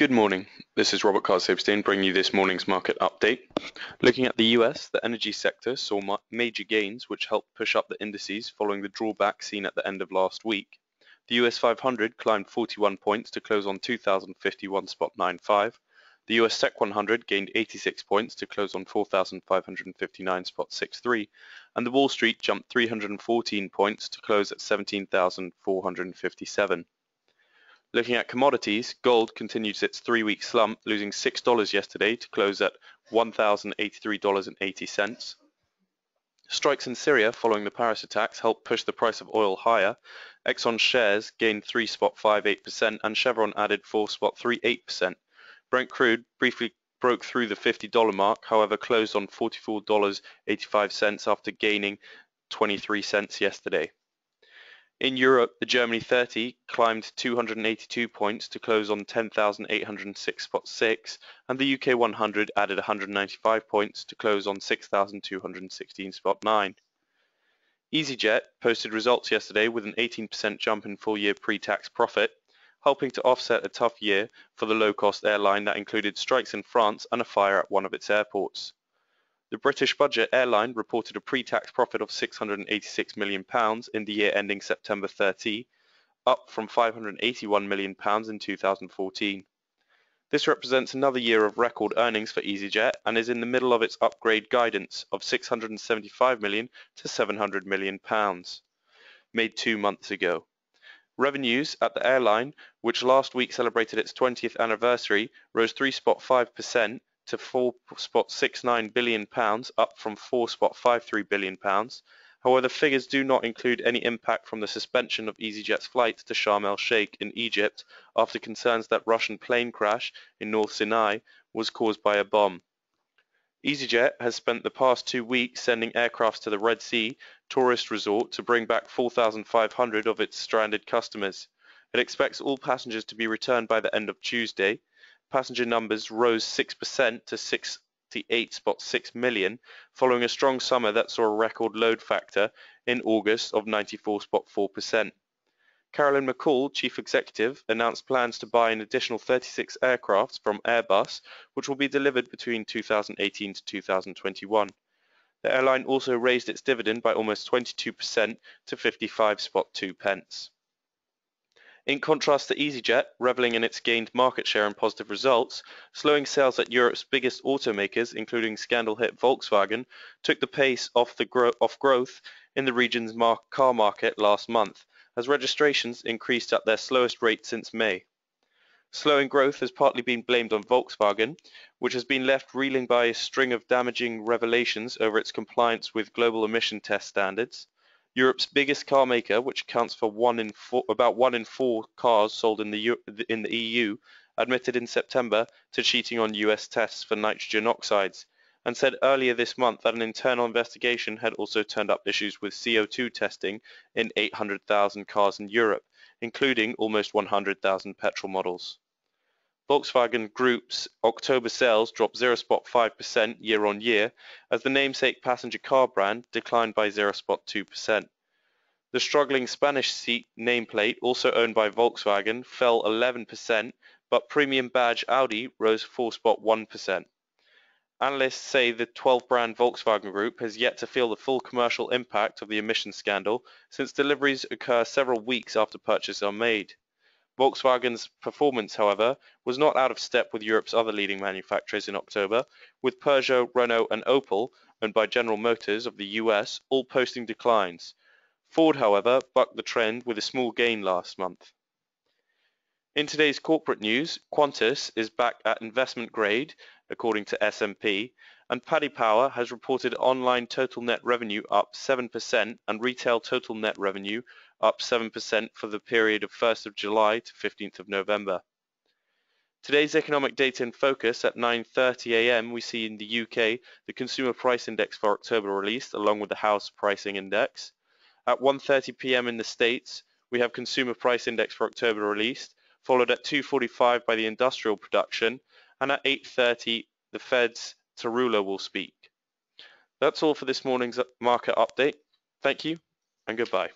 Good morning. This is Robert Kaars Sijpesteijn bringing you this morning's market update. Looking at the US, the energy sector saw major gains which helped push up the indices following the drawback seen at the end of last week. The US 500 climbed 41 points to close on 2051.95. The US Tech 100 gained 86 points to close on 4559.63 and the Wall Street jumped 314 points to close at 17,457. Looking at commodities, gold continues its three-week slump, losing $6 yesterday to close at $1,083.80. Strikes in Syria following the Paris attacks helped push the price of oil higher. Exxon shares gained 3.58% and Chevron added 4.38%. Brent crude briefly broke through the $50 mark, however closed on $44.85 after gaining 23 cents yesterday. In Europe, the Germany 30 climbed 282 points to close on 10,806.6 and the UK 100 added 195 points to close on 6,216.9. EasyJet posted results yesterday with an 18% jump in full-year pre-tax profit, helping to offset a tough year for the low-cost airline that included strikes in France and a fire at one of its airports. The British budget airline reported a pre-tax profit of £686 million in the year ending September 30, up from £581 million in 2014. This represents another year of record earnings for EasyJet and is in the middle of its upgrade guidance of £675 million to 700 million pounds, made two months ago. Revenues at the airline, which last week celebrated its 20th anniversary, rose 3.5% to 4.69 billion pounds, up from 4.53 billion pounds. However, figures do not include any impact from the suspension of EasyJet's flights to Sharm el-Sheikh in Egypt after concerns that Russian plane crash in North Sinai was caused by a bomb. EasyJet has spent the past two weeks sending aircrafts to the Red Sea tourist resort to bring back 4,500 of its stranded customers. It expects all passengers to be returned by the end of Tuesday, passenger numbers rose 6% to 68.6 million, following a strong summer that saw a record load factor in August of 94.4%. Carolyn McCall, Chief Executive, announced plans to buy an additional 36 aircraft from Airbus, which will be delivered between 2018 to 2021. The airline also raised its dividend by almost 22% to 55.2 pence. In contrast to EasyJet, reveling in its gained market share and positive results, slowing sales at Europe's biggest automakers, including scandal hit Volkswagen, took the pace off, the gro off growth in the region's mar car market last month, as registrations increased at their slowest rate since May. Slowing growth has partly been blamed on Volkswagen, which has been left reeling by a string of damaging revelations over its compliance with global emission test standards, Europe's biggest car maker, which accounts for one in four, about one in four cars sold in the, in the EU, admitted in September to cheating on US tests for nitrogen oxides and said earlier this month that an internal investigation had also turned up issues with CO2 testing in 800,000 cars in Europe, including almost 100,000 petrol models. Volkswagen Group's October sales dropped 0.5% year-on-year as the namesake passenger car brand declined by 0.2%. The struggling Spanish SEAT nameplate, also owned by Volkswagen, fell 11%, but premium badge Audi rose 4.1%. Analysts say the 12-brand Volkswagen Group has yet to feel the full commercial impact of the emissions scandal since deliveries occur several weeks after purchases are made. Volkswagen's performance, however, was not out of step with Europe's other leading manufacturers in October, with Peugeot, Renault and Opel, owned by General Motors of the US, all posting declines. Ford, however, bucked the trend with a small gain last month. In today's corporate news, Qantas is back at investment grade, according to S&P, and Paddy Power has reported online total net revenue up 7% and retail total net revenue up 7% for the period of 1st of July to 15th of November. Today's economic data in focus at 9.30 a.m. we see in the UK the Consumer Price Index for October released along with the House Pricing Index. At 1.30 p.m. in the States we have Consumer Price Index for October released followed at 2.45 by the Industrial Production and at 8.30 the Fed's Tarullo will speak. That's all for this morning's market update. Thank you and goodbye.